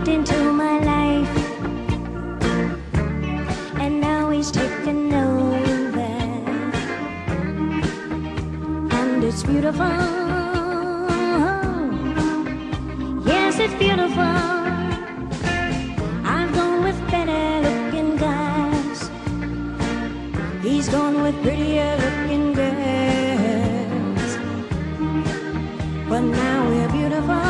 walked into my life, and now he's taken over, and it's beautiful. Yes, it's beautiful. I've gone with better looking guys. He's gone with prettier looking girls. But now we're beautiful.